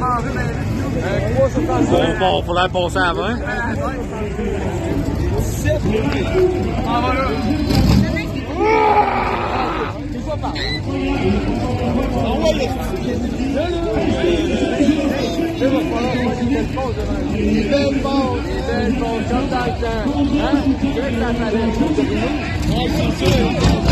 Bon, bon, pour la passer avant. Les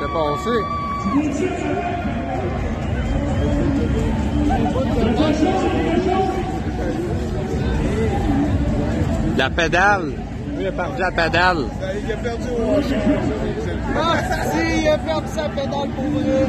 C'est passé. La pédale. Il a perdu la pédale. Il a perdu au Ah, si, il a perdu sa pédale pour vrai.